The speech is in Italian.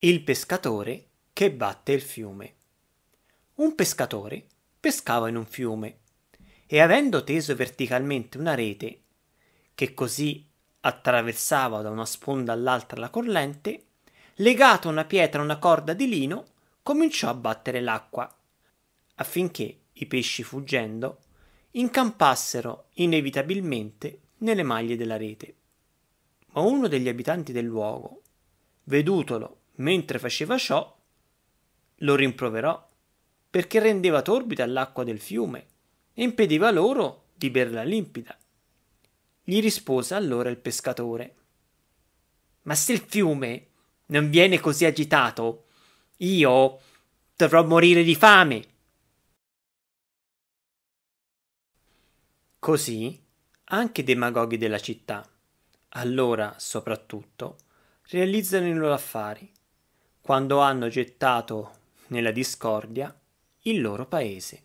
Il pescatore che batte il fiume. Un pescatore pescava in un fiume e avendo teso verticalmente una rete che così attraversava da una sponda all'altra la corrente, legato a una pietra una corda di lino, cominciò a battere l'acqua, affinché i pesci fuggendo incampassero inevitabilmente nelle maglie della rete. Ma uno degli abitanti del luogo, vedutolo mentre faceva ciò, lo rimproverò perché rendeva torbida l'acqua del fiume e impediva loro di berla limpida. Gli rispose allora il pescatore. Ma se il fiume non viene così agitato, io dovrò morire di fame. Così anche i demagoghi della città, allora soprattutto, realizzano i loro affari quando hanno gettato nella discordia il loro paese.